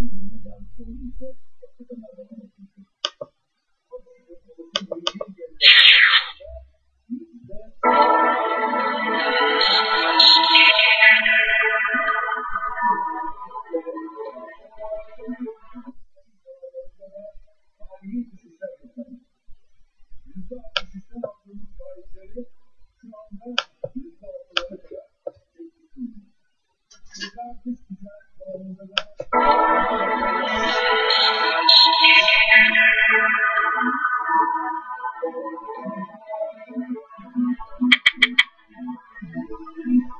the union, and I'm sure he's got a good amount of energy to Thank you.